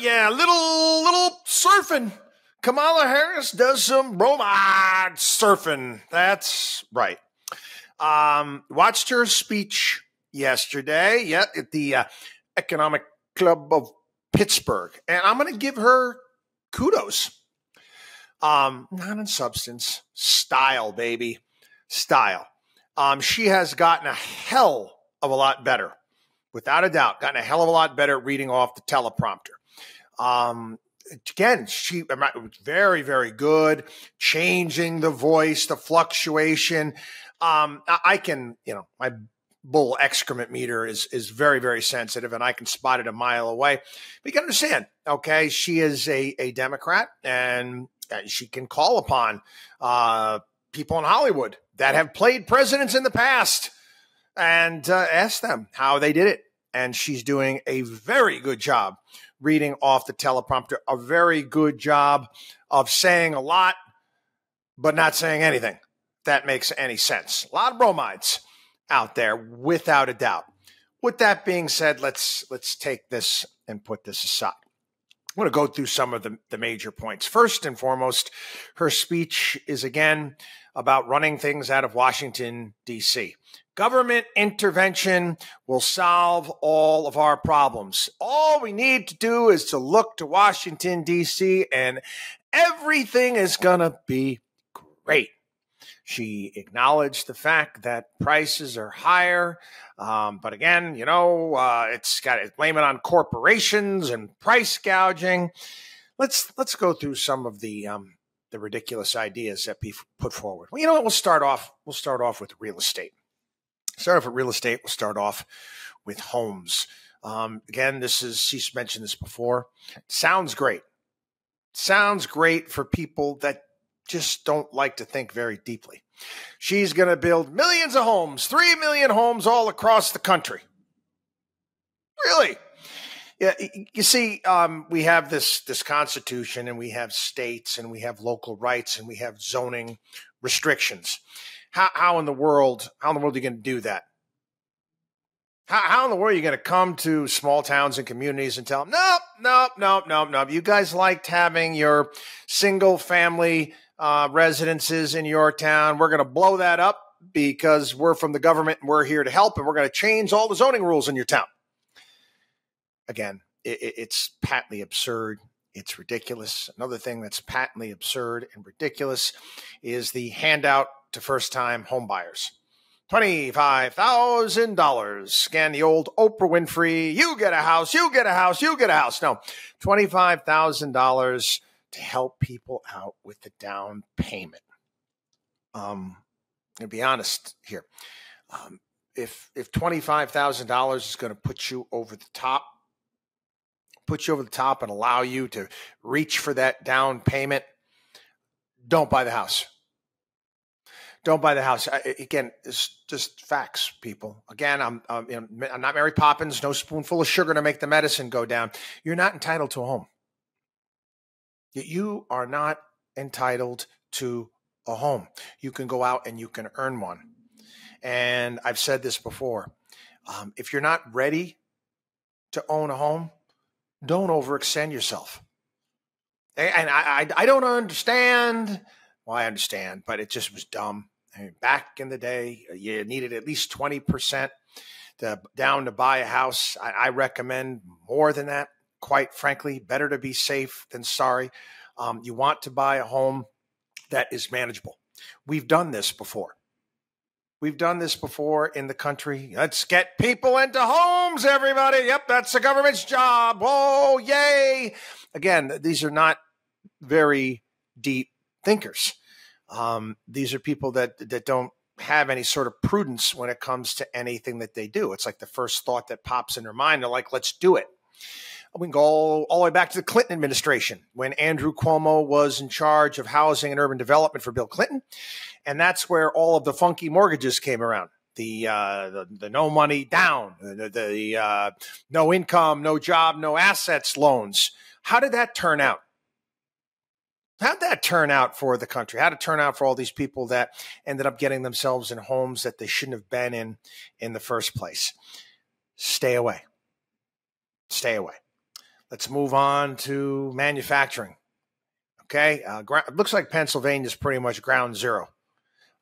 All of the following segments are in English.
yeah, little little surfing. Kamala Harris does some bromide surfing. That's right. Um, watched her speech yesterday. Yeah, at the uh, Economic Club of Pittsburgh, and I'm going to give her kudos. Um, not in substance, style, baby, style. Um, she has gotten a hell of a lot better, without a doubt, gotten a hell of a lot better reading off the teleprompter. Um, again, she very, very good, changing the voice, the fluctuation. Um, I can, you know, my bull excrement meter is is very, very sensitive, and I can spot it a mile away. But you can understand, okay, she is a a Democrat, and she can call upon uh, people in Hollywood that have played presidents in the past and uh, ask them how they did it. And she's doing a very good job reading off the teleprompter, a very good job of saying a lot, but not saying anything. That makes any sense. A lot of bromides out there, without a doubt. With that being said, let's let's take this and put this aside. I'm going to go through some of the, the major points. First and foremost, her speech is again about running things out of Washington, D.C. Government intervention will solve all of our problems. All we need to do is to look to Washington, D.C., and everything is going to be great. She acknowledged the fact that prices are higher. Um, but again, you know, uh, it's got to blame it on corporations and price gouging. Let's let's go through some of the um, the ridiculous ideas that be put forward. Well, you know what? We'll start off. We'll start off with real estate. Start off with real estate. We'll start off with homes. Um, again, this is she's mentioned this before. Sounds great. Sounds great for people that just don't like to think very deeply. She's going to build millions of homes, 3 million homes all across the country. Really? Yeah, you see, um, we have this this constitution, and we have states, and we have local rights, and we have zoning restrictions. How, how in the world? How in the world are you going to do that? How, how in the world are you going to come to small towns and communities and tell them, nope, nope, nope, nope, nope. You guys liked having your single family uh, residences in your town. We're going to blow that up because we're from the government and we're here to help, and we're going to change all the zoning rules in your town. Again, it, it's patently absurd. It's ridiculous. Another thing that's patently absurd and ridiculous is the handout to first time homebuyers. $25,000. Scan the old Oprah Winfrey. You get a house, you get a house, you get a house. No, $25,000 to help people out with the down payment. Um, to be honest here, um, if if twenty five thousand dollars is going to put you over the top, put you over the top and allow you to reach for that down payment, don't buy the house. Don't buy the house. I, again, it's just facts, people. Again, I'm I'm, you know, I'm not Mary Poppins. No spoonful of sugar to make the medicine go down. You're not entitled to a home. You are not entitled to a home. You can go out and you can earn one. And I've said this before um, if you're not ready to own a home, don't overextend yourself. And I, I, I don't understand. Well, I understand, but it just was dumb. I mean, back in the day, uh, you needed at least 20% to, down to buy a house. I, I recommend more than that quite frankly, better to be safe than sorry. Um, you want to buy a home that is manageable. We've done this before. We've done this before in the country. Let's get people into homes, everybody. Yep, that's the government's job. Oh, yay. Again, these are not very deep thinkers. Um, these are people that that don't have any sort of prudence when it comes to anything that they do. It's like the first thought that pops in their mind. They're like, let's do it we can go all, all, the way back to the Clinton administration when Andrew Cuomo was in charge of housing and urban development for Bill Clinton. And that's where all of the funky mortgages came around. The, uh, the, the no money down, the, the uh, no income, no job, no assets loans. How did that turn out? How'd that turn out for the country? How'd it turn out for all these people that ended up getting themselves in homes that they shouldn't have been in in the first place? Stay away. Stay away. Let's move on to manufacturing. Okay, uh, it looks like Pennsylvania is pretty much ground zero.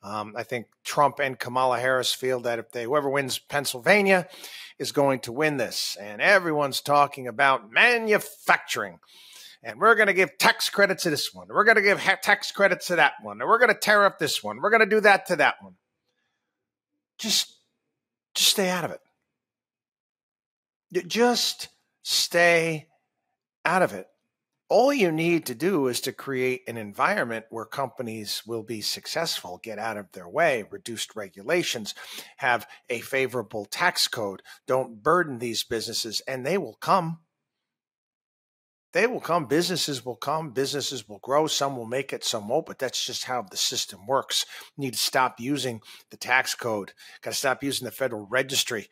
Um, I think Trump and Kamala Harris feel that if they whoever wins Pennsylvania is going to win this, and everyone's talking about manufacturing, and we're going to give tax credits to this one, we're going to give tax credits to that one, and we're going to tear up this one, we're going to do that to that one. Just, just stay out of it. Just stay out of it all you need to do is to create an environment where companies will be successful, get out of their way, reduced regulations, have a favorable tax code, don't burden these businesses, and they will come. They will come. Businesses will come. Businesses will grow. Some will make it, some won't, but that's just how the system works. You need to stop using the tax code. Got to stop using the federal registry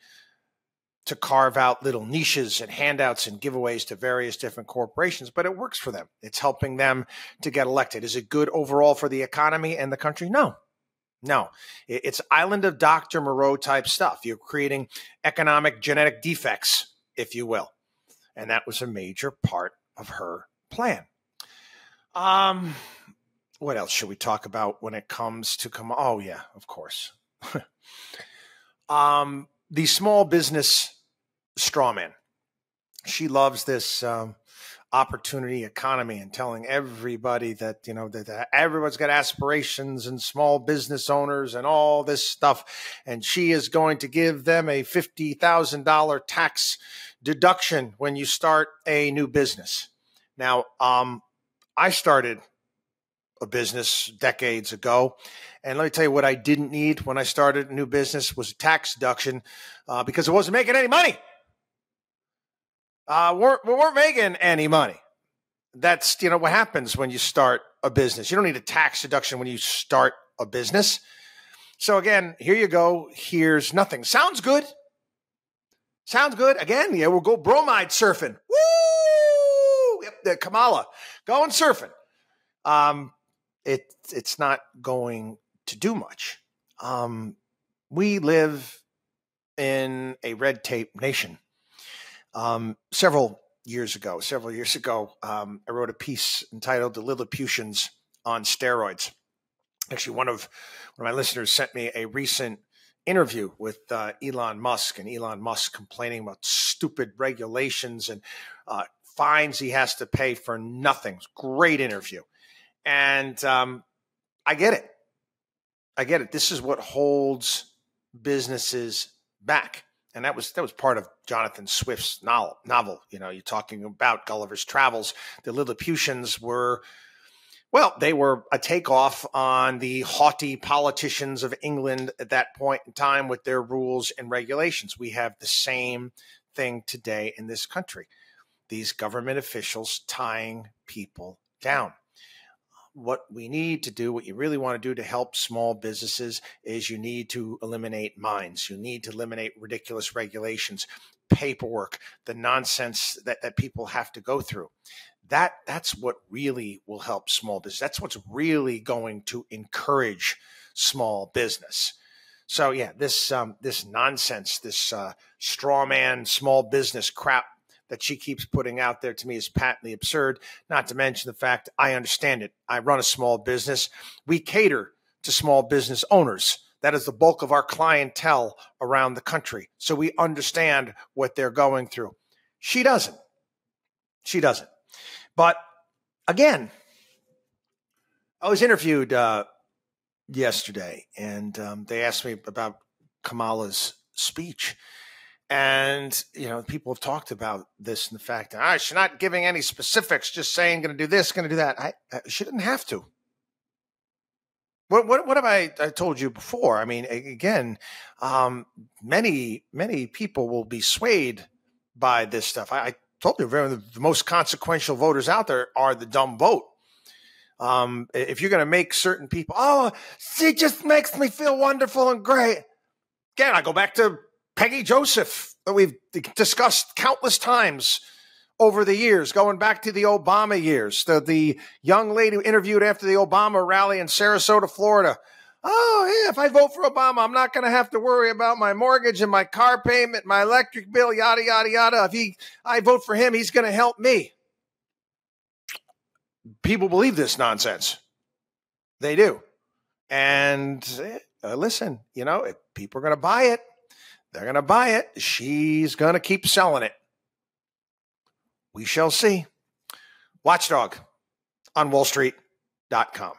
to carve out little niches and handouts and giveaways to various different corporations, but it works for them. It's helping them to get elected. Is it good overall for the economy and the country? No. No, it's island of Dr. Moreau type stuff. You're creating economic genetic defects, if you will. And that was a major part of her plan. Um, what else should we talk about when it comes to come? Oh, yeah, of course. um, the small business straw man. She loves this um, opportunity economy and telling everybody that you know that, that everyone's got aspirations and small business owners and all this stuff, and she is going to give them a fifty thousand dollar tax deduction when you start a new business. Now, um, I started a business decades ago. And let me tell you what I didn't need when I started a new business was a tax deduction uh, because I wasn't making any money uh, weren't, we weren't making any money. That's you know what happens when you start a business. You don't need a tax deduction when you start a business. So again, here you go. Here's nothing. Sounds good. Sounds good. Again, yeah, we'll go bromide surfing. Woo! Yep, the Kamala going surfing. Um, it it's not going to do much. Um, we live in a red tape nation. Um, several years ago, several years ago, um, I wrote a piece entitled "The Lilliputians on Steroids." Actually, one of one of my listeners sent me a recent interview with uh, Elon Musk, and Elon Musk complaining about stupid regulations and uh, fines he has to pay for nothing. Great interview, and um, I get it. I get it. This is what holds businesses back and that was that was part of Jonathan Swift's novel. Novel, you know, you're talking about Gulliver's Travels. The Lilliputians were, well, they were a takeoff on the haughty politicians of England at that point in time with their rules and regulations. We have the same thing today in this country. These government officials tying people down what we need to do, what you really want to do to help small businesses is you need to eliminate mines. You need to eliminate ridiculous regulations, paperwork, the nonsense that, that people have to go through. That that's what really will help small business. That's what's really going to encourage small business. So yeah, this um, this nonsense, this uh, straw man small business crap that she keeps putting out there to me is patently absurd, not to mention the fact I understand it. I run a small business. We cater to small business owners. That is the bulk of our clientele around the country. So we understand what they're going through. She doesn't. She doesn't. But again, I was interviewed uh, yesterday and um, they asked me about Kamala's speech. And, you know, people have talked about this and the fact that ah, she's not giving any specifics, just saying going to do this, going to do that. I, I, she didn't have to. What, what, what have I, I told you before? I mean, again, um, many, many people will be swayed by this stuff. I, I told you, the most consequential voters out there are the dumb vote. Um, if you're going to make certain people, oh, she just makes me feel wonderful and great. Again, I go back to Peggy Joseph, that we've discussed countless times over the years, going back to the Obama years, the, the young lady interviewed after the Obama rally in Sarasota, Florida, Oh, yeah, if I vote for Obama, I'm not going to have to worry about my mortgage and my car payment, my electric bill, yada, yada, yada. If he, I vote for him, he's going to help me. People believe this nonsense. They do. And uh, listen, you know, if people are going to buy it, they're going to buy it. She's going to keep selling it. We shall see. Watchdog on wallstreet.com.